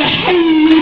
Hallelujah.